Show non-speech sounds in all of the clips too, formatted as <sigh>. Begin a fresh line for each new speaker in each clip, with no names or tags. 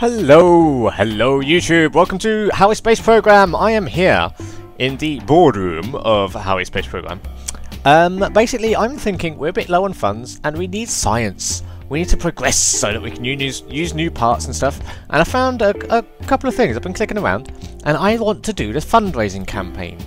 Hello, hello YouTube. Welcome to Howie Space Program. I am here in the boardroom of Howie Space Program. Um, basically, I'm thinking we're a bit low on funds and we need science. We need to progress so that we can use use new parts and stuff. And I found a, a couple of things. I've been clicking around, and I want to do the fundraising campaign.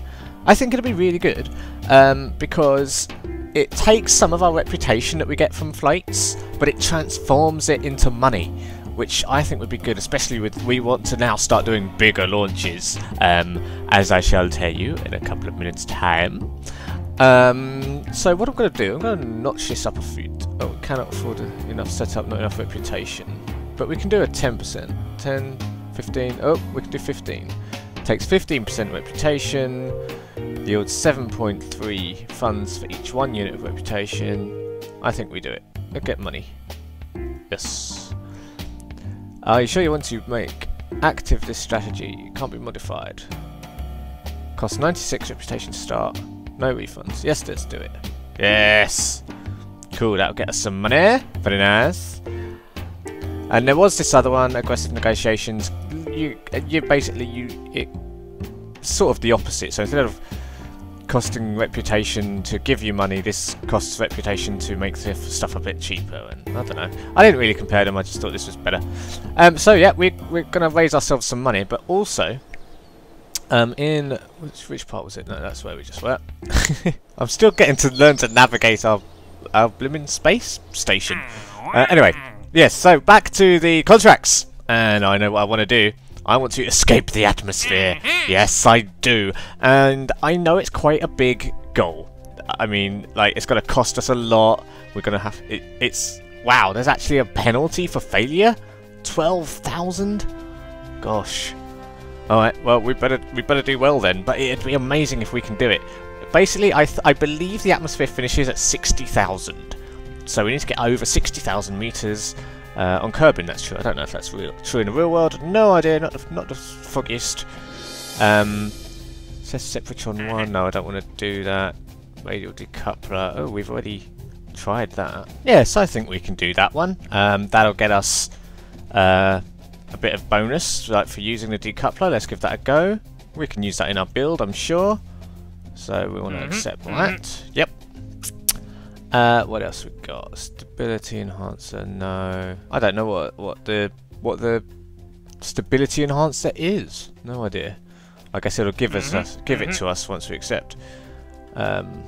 I think it'll be really good um, because it takes some of our reputation that we get from flights, but it transforms it into money which I think would be good, especially with we want to now start doing bigger launches, um, as I shall tell you in a couple of minutes' time. Um, so what I'm going to do, I'm going to notch this up a few. Oh, we cannot afford enough setup, not enough reputation, but we can do a 10%, 10, 15. Oh, we can do 15. Takes 15% reputation, yields 7.3 funds for each one unit of reputation. I think we do it. we get money. Yes. You sure you want to make active this strategy? It can't be modified. Cost 96 reputation to start. No refunds. Yes, let's do it. Yes! Cool, that'll get us some money. Very nice. And there was this other one, aggressive negotiations. You, you basically, you, it, sort of the opposite. So instead of costing reputation to give you money, this costs reputation to make the stuff a bit cheaper, and I don't know. I didn't really compare them, I just thought this was better. Um, so yeah, we, we're going to raise ourselves some money, but also, um, in, which, which part was it? No, that's where we just were. <laughs> I'm still getting to learn to navigate our, our blooming space station. Uh, anyway, yes, so back to the contracts, and I know what I want to do. I want to escape the atmosphere. Mm-hmm. Yes, I do. And I know it's quite a big goal. I mean, like, it's going to cost us a lot. We're going to have... It, it's... Wow, there's actually a penalty for failure? 12,000? Gosh. Alright, well, we better we better do well then. But it'd be amazing if we can do it. Basically, I, I believe the atmosphere finishes at 60,000. So we need to get over 60,000 meters uh, on Kerbin, that's true. I don't know if that's real, true in the real world. No idea. Not the, not the foggiest. Um, says Sepratron 1. No, I don't want to do that. Radial decoupler. Oh, we've already tried that. Yes, I think we can do that one. Um, that'll get us uh, a bit of bonus like for using the decoupler. Let's give that a go. We can use that in our build, I'm sure. So we want to mm -hmm. accept mm -hmm. that. Yep. Uh, what else we got? Stability enhancer. No, I don't know what what the what the stability enhancer is. No idea. I guess it'll give us, mm -hmm. us give mm -hmm. it mm-hmm. to us once we accept. Um,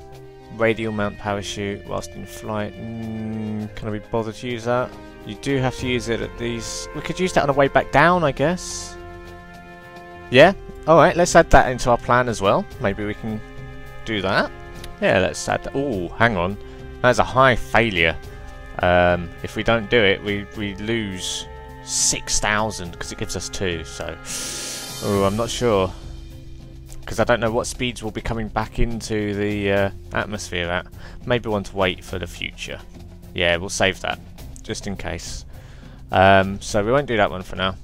radial mount parachute whilst in flight. Mm, can I be bothered to use that? You do have to use it at these. We could use that on the way back down, I guess. Yeah. All right. Let's add that into our plan as well. Maybe we can do that. Yeah. Let's add. That. Oh, hang on. That's a high failure. Um, if we don't do it, we, we lose 6,000 because it gives us 2. So, oh, I'm not sure. Because I don't know what speeds will be coming back into the uh, atmosphere at. Maybe want to wait for the future. Yeah, we'll save that. Just in case. Um, so we won't do that one for now.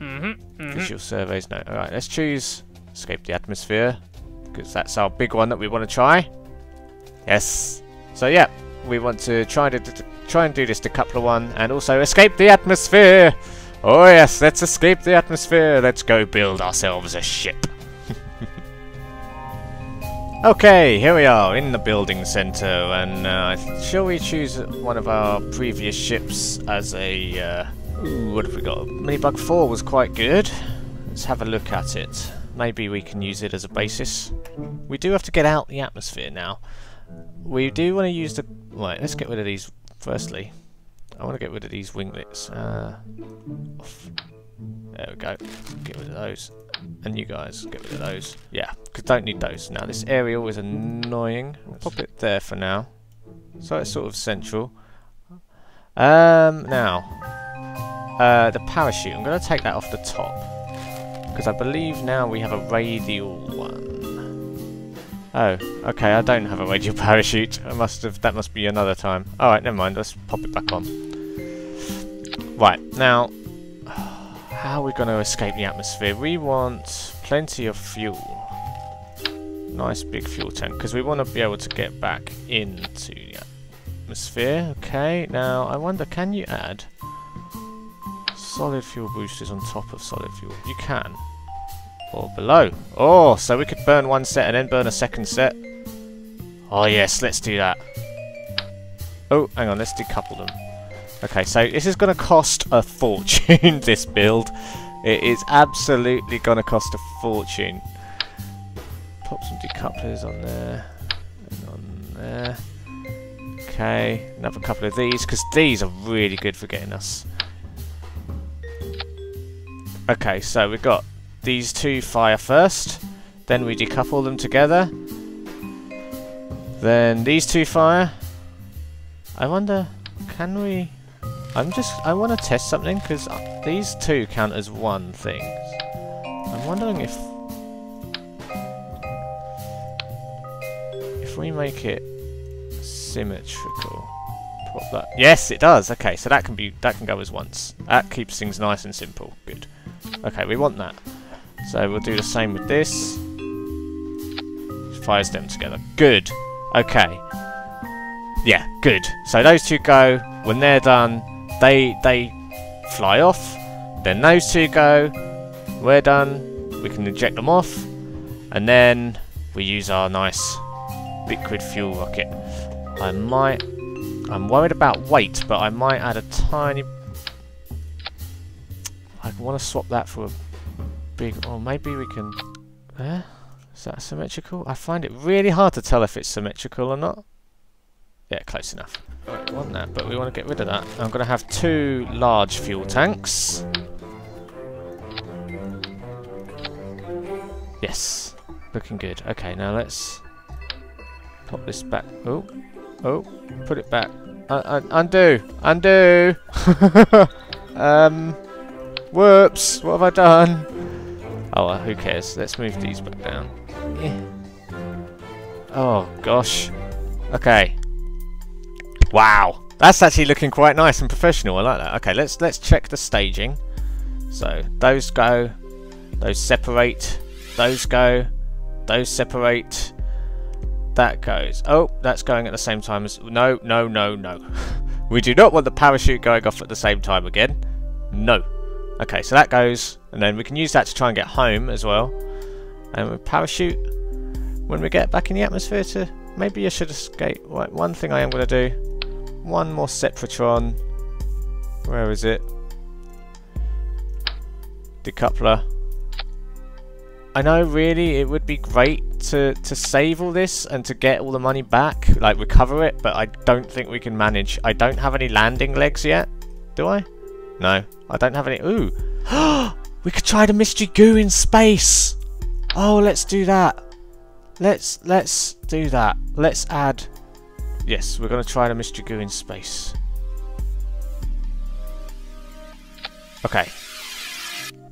Mm -hmm, mm -hmm. Visual surveys, no. Alright, let's choose Escape the Atmosphere. Because that's our big one that we want to try. Yes. So yeah, we want to try to try and do this decoupler one, and also escape the atmosphere. Oh yes, let's escape the atmosphere. Let's go build ourselves a ship. <laughs> okay, here we are in the building center, and uh, shall we choose one of our previous ships as a? Uh, ooh, what have we got? Minibug 4 was quite good. Let's have a look at it. Maybe we can use it as a basis. We do have to get out the atmosphere now. We do want to use the... Right, let's get rid of these firstly. I want to get rid of these winglets. Uh, there we go. Get rid of those. And you guys, get rid of those. Yeah, because don't need those. Now, this aerial is annoying. I'll pop it there for now. So it's sort of central. Um, now, uh, the parachute. I'm going to take that off the top. Because I believe now we have a radial one. Oh, okay, I don't have a radial <laughs> parachute. I must have, that must be another time. Alright, never mind, let's pop it back on. Right, now, <sighs> how are we going to escape the atmosphere? We want plenty of fuel. Nice big fuel tank, because we want to be able to get back into the atmosphere. Okay, now, I wonder, can you add solid fuel boosters on top of solid fuel? You can. Or below. Oh, so we could burn one set and then burn a second set. Oh yes, let's do that. Oh, hang on, let's decouple them. Okay, so this is going to cost a fortune, <laughs> this build. It is absolutely going to cost a fortune. Pop some decouplers on there. And on there. Okay, another couple of these, because these are really good for getting us. Okay, so we've got these two fire first. Then we decouple them together. Then these two fire. I wonder, can we... I'm just... I want to test something, because these two count as one thing. I'm wondering if... If we make it symmetrical... That... Yes, it does! Okay, so that can be that can go as once. That keeps things nice and simple. Good. Okay, we want that. So we'll do the same with this. Fires them together. Good. Okay. Yeah, good. So those two go. When they're done, they they fly off. Then those two go. We're done. We can eject them off. And then we use our nice liquid fuel rocket. I might... I'm worried about weight, but I might add a tiny... I want to swap that for a big... Or maybe we can... Eh? Is that symmetrical? I find it really hard to tell if it's symmetrical or not. Yeah, close enough. Right, want that, but we want to get rid of that. I'm going to have two large fuel tanks. Yes. Looking good. Okay, now let's pop this back. Oh, oh, put it back. Undo, undo. <laughs> um, whoops. What have I done? Oh, well, who cares? Let's move these back down. Yeah. Oh gosh. Okay. Wow. That's actually looking quite nice and professional. I like that. Okay, let's let's check the staging. So those go, those separate, those go, those separate, that goes. Oh, that's going at the same time as... No, no, no, no. <laughs> we do not want the parachute going off at the same time again. No. Okay, so that goes, and then we can use that to try and get home as well. And with parachute, when we get back in the atmosphere to... Maybe I should escape. Right, one thing I am going to do. One more Sepratron. Where is it? Decoupler. I know really it would be great to, to save all this and to get all the money back, like recover it, but I don't think we can manage. I don't have any landing legs yet, do I? No, I don't have any. Ooh, <gasps> <gasps> we could try the mystery goo in space. Oh, let's do that. Let's let's do that. Let's add. Yes, we're gonna try the mystery goo in space. Okay.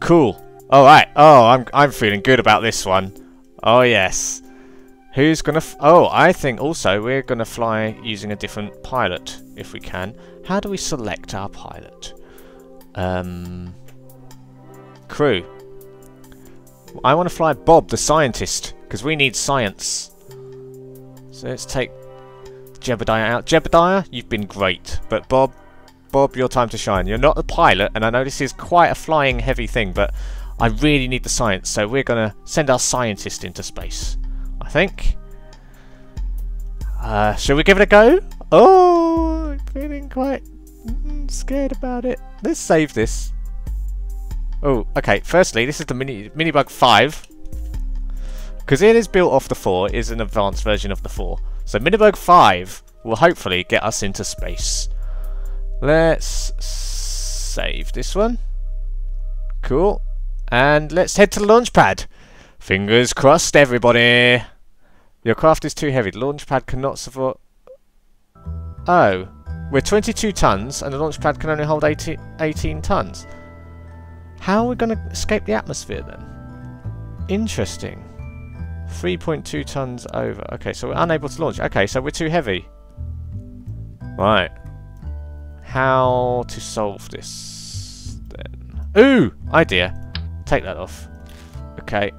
Cool. All right. Oh, I'm I'm feeling good about this one. Oh yes. Who's gonna? oh, I think also we're gonna fly using a different pilot if we can. How do we select our pilot? Um, crew. I want to fly Bob, the scientist, because we need science. So let's take Jebediah out. Jebediah, you've been great, but Bob, Bob, your time to shine. You're not the pilot, and I know this is quite a flying heavy thing, but I really need the science, so we're going to send our scientist into space. I think. Uh, shall we give it a go? Oh, I'm feeling quite mm, scared about it. Let's save this. Oh, okay. Firstly, this is the mini Minibug 5. Because it is built off the 4, it is an advanced version of the 4. So Minibug 5 will hopefully get us into space. Let's save this one. Cool. And let's head to the launch pad. Fingers crossed, everybody. Your craft is too heavy. The launch pad cannot support... Oh. We're 22 tons, and the launch pad can only hold 18, 18 tons. How are we going to escape the atmosphere, then? Interesting. 3.2 tons over. Okay, so we're unable to launch. Okay, so we're too heavy. Right. How to solve this, then? Ooh! Idea. Take that off. Okay.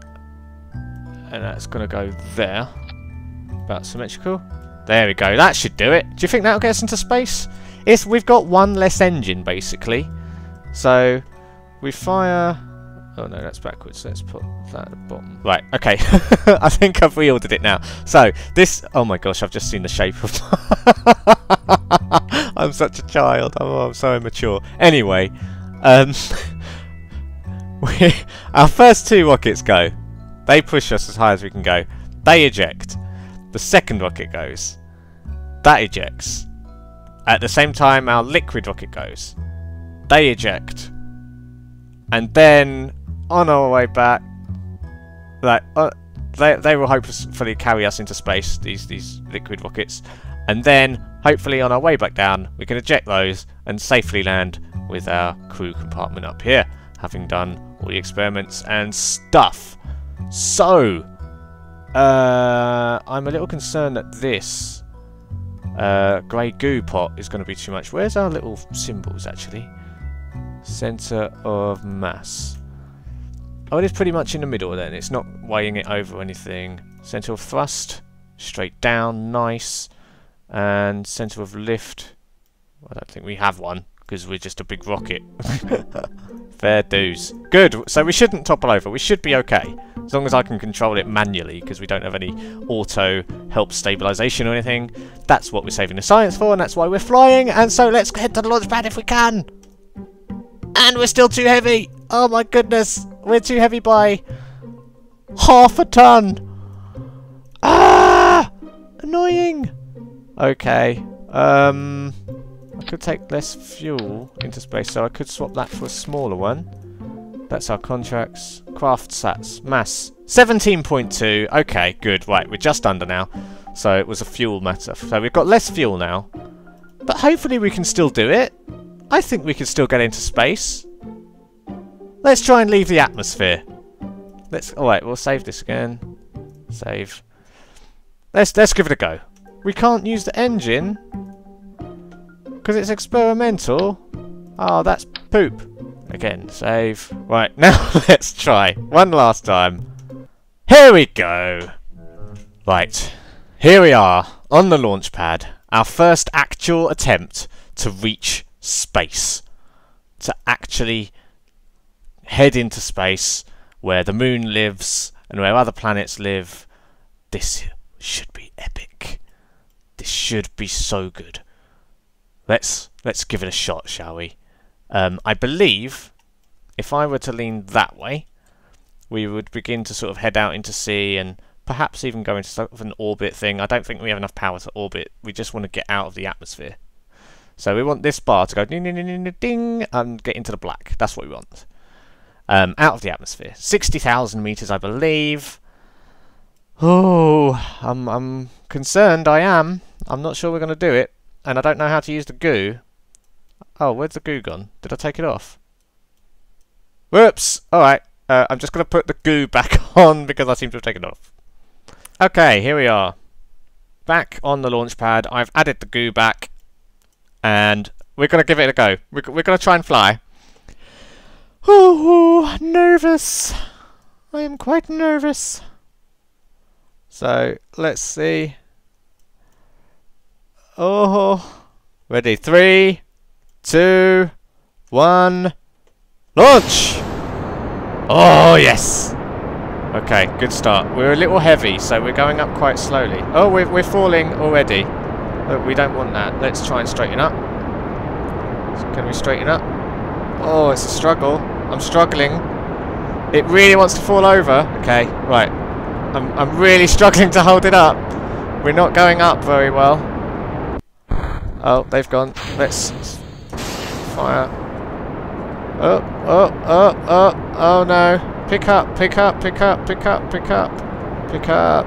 And that's going to go there. About symmetrical. There we go. That should do it. Do you think that'll get us into space? If we've got one less engine, basically. So, we fire... Oh no, that's backwards. Let's put that at the bottom. Right, okay. <laughs> I think I've reordered it now. So, this... Oh my gosh, I've just seen the shape of... <laughs> I'm such a child. Oh, I'm so immature. Anyway, um, <laughs> we, our first two rockets go. They push us as high as we can go. They eject. The second rocket goes. That ejects. At the same time, our liquid rocket goes. They eject. And then, on our way back, like, uh, they, they will hopefully carry us into space, these, these liquid rockets. And then, hopefully on our way back down, we can eject those and safely land with our crew compartment up here, having done all the experiments and stuff. So, uh, I'm a little concerned that this uh, grey goo pot is going to be too much. Where's our little symbols, actually? Centre of mass. Oh, it is pretty much in the middle then. It's not weighing it over anything. Centre of thrust, straight down, nice. And centre of lift. I don't think we have one because we're just a big rocket. <laughs> Fair dues. Good, so we shouldn't topple over. We should be okay. As long as I can control it manually, because we don't have any auto help stabilization or anything. That's what we're saving the science for, and that's why we're flying. And so let's head to the launch pad if we can. And we're still too heavy. Oh my goodness. We're too heavy by half a ton. Ah! Annoying. Okay. Um... I could take less fuel into space, so I could swap that for a smaller one. That's our contracts. Craft sats. Mass. 17.2. Okay, good. Right, we're just under now. So it was a fuel matter. So we've got less fuel now. But hopefully we can still do it. I think we can still get into space. Let's try and leave the atmosphere. Let's. All right, we'll save this again. Save. Let's let's give it a go. We can't use the engine. Because it's experimental. Oh, that's poop. Again, save. Right, <laughs> now let's try. One last time. Here we go. Right, here we are on the launch pad. Our first actual attempt to reach space. To actually head into space where the moon lives and where other planets live. This should be epic. This should be so good. Let's let's give it a shot, shall we? Um, I believe if I were to lean that way, we would begin to sort of head out into sea and perhaps even go into sort of an orbit thing. I don't think we have enough power to orbit. We just want to get out of the atmosphere. So we want this bar to go ding ding ding ding and get into the black. That's what we want. Um, out of the atmosphere. 60,000 meters, I believe. Oh, I'm, I'm concerned, I am. I'm not sure we're going to do it. And I don't know how to use the goo. Oh, where's the goo gone? Did I take it off? Whoops! Alright, uh, I'm just going to put the goo back <laughs> on because I seem to have taken it off. Okay, here we are. Back on the launch pad. I've added the goo back. And we're going to give it a go. We're, we're going to try and fly. Oh, nervous. I am quite nervous. So, let's see. Oh, ready. Three, two, one, launch! Oh, yes! Okay, good start. We're a little heavy, so we're going up quite slowly. Oh, we're, we're falling already. Look, we don't want that. Let's try and straighten up. Can we straighten up? Oh, it's a struggle. I'm struggling. It really wants to fall over. Okay, right. I'm, I'm really <laughs> struggling to hold it up. We're not going up very well. Oh, they've gone. Let's fire. Oh, oh, oh, oh, oh no. Pick up, pick up, pick up, pick up, pick up, pick up.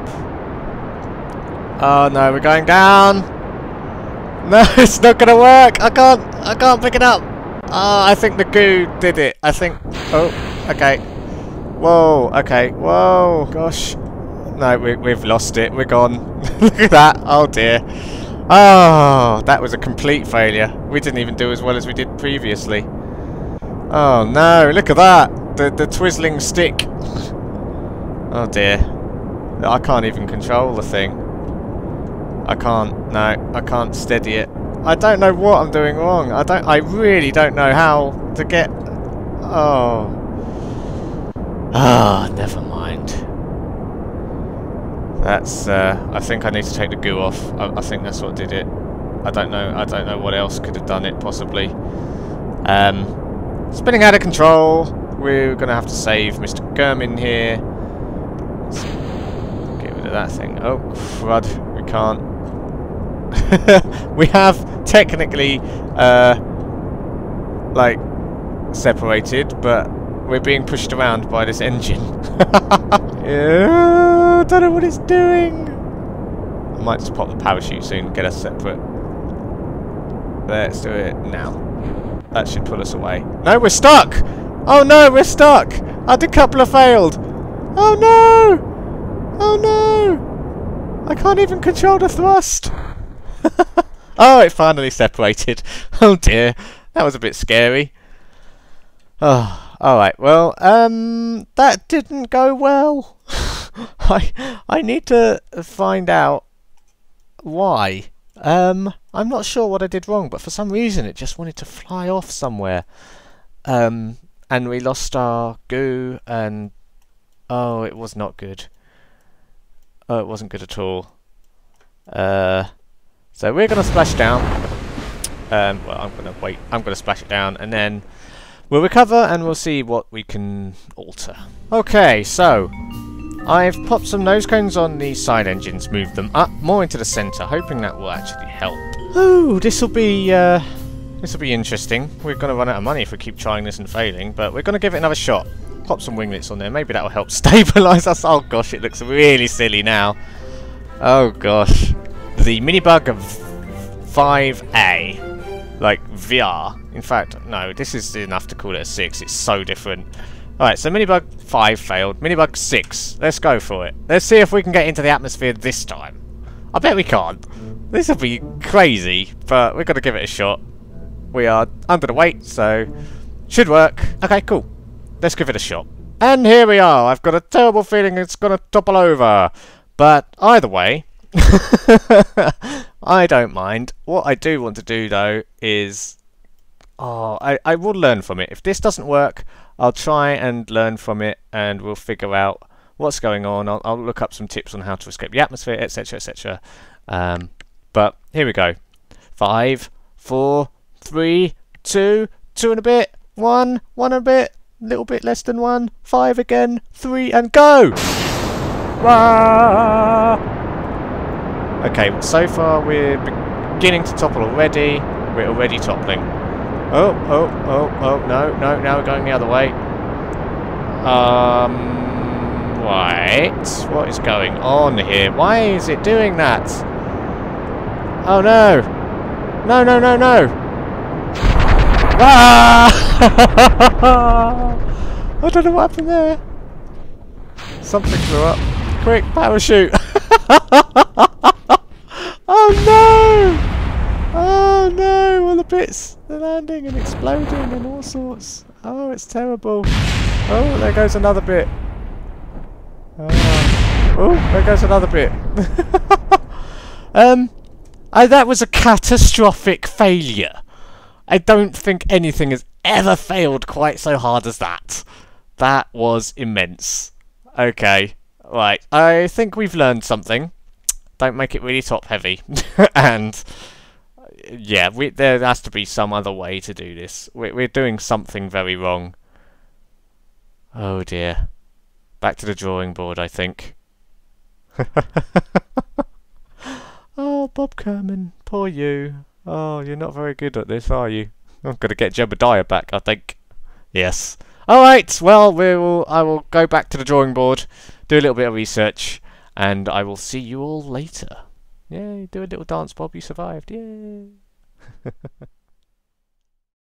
Oh no, we're going down. <laughs> No, it's not gonna work. I can't, I can't pick it up. Oh, I think the goo did it. I think, oh, okay. Whoa, okay, whoa, gosh. No, we, we've lost it. We're gone. <laughs> Look at that. Oh dear. Oh, that was a complete failure. We didn't even do as well as we did previously. Oh no, look at that! The, the twizzling stick. Oh dear. I can't even control the thing. I can't, no, I can't steady it. I don't know what I'm doing wrong. I don't, I really don't know how to get... Oh. Ah, never mind. That's, uh, I think I need to take the goo off. I, I, think that's what did it. I don't know, I don't know what else could have done it, possibly. Um, spinning out of control. We're gonna have to save Mr. Kerman here. Let's get rid of that thing. Oh, crud, we can't. <laughs> we have technically, uh, like, separated, but we're being pushed around by this engine. <laughs> yeah, I don't know what it's doing. I might just pop the parachute soon, get us separate. Let's do it now. That should pull us away. No, we're stuck! Oh no, we're stuck! Our decoupler failed! Oh no! Oh no! I can't even control the thrust! <laughs> oh, it finally separated. <laughs> Oh dear, that was a bit scary. Oh. Alright, well, um, that didn't go well. <laughs> I I need to find out why. Um, I'm not sure what I did wrong, but for some reason it just wanted to fly off somewhere. Um, and we lost our goo, and oh, it was not good. Oh, it wasn't good at all. Uh, so we're gonna splash down. Um, well, I'm gonna wait. I'm gonna splash it down, and then We'll recover and we'll see what we can alter. Okay, so I've popped some nose cones on the side engines, moved them up more into the centre, hoping that will actually help. Oh, this will be uh, this will be interesting. We're going to run out of money if we keep trying this and failing, but we're going to give it another shot. Pop some winglets on there. Maybe that will help <laughs> stabilise us. Oh gosh, it looks really silly now. Oh gosh, the minibug of 5A like VR. In fact, no, this is enough to call it a 6. It's so different. Alright, so Minibug 5 failed. Minibug 6. Let's go for it. Let's see if we can get into the atmosphere this time. I bet we can't. This will be crazy, but we're going to give it a shot. We are under the weight, so should work. Okay, cool. Let's give it a shot. And here we are. I've got a terrible feeling it's going to topple over. But either way, <laughs> I don't mind. What I do want to do though is oh I, I will learn from it. If this doesn't work, I'll try and learn from it and we'll figure out what's going on. I'll, I'll look up some tips on how to escape the atmosphere, etc. etc. Um, but here we go. Five, four, three, two, two and a bit, one, one and a bit, little bit less than one, five again, three and go! Okay, so far we're beginning to topple already. We're already toppling. Oh, oh, oh, oh, no, no, now we're going the other way. Um, wait, what is going on here? Why is it doing that? Oh no! No, no, no, no! Ah! <laughs> I don't know what happened there. Something blew up. Quick, parachute! <laughs> Oh no! Oh no! All the bits, they're landing and exploding and all sorts. Oh, it's terrible. Oh, there goes another bit. Oh, oh there goes another bit. <laughs> um, I, that was a catastrophic failure. I don't think anything has ever failed quite so hard as that. That was immense. Okay, right. I think we've learned something. Don't make it really top heavy. <laughs> and yeah, we, there has to be some other way to do this. We're, we're doing something very wrong. Oh dear. Back to the drawing board, I think. <laughs> oh, Bob Kerman, poor you. Oh, you're not very good at this, are you? <laughs> I'm going to get Jebediah back, I think. Yes. Alright, well, we will, I will go back to the drawing board, do a little bit of research, and I will see you all later. Yay, do a little dance, Bob, you survived. Yay! <laughs>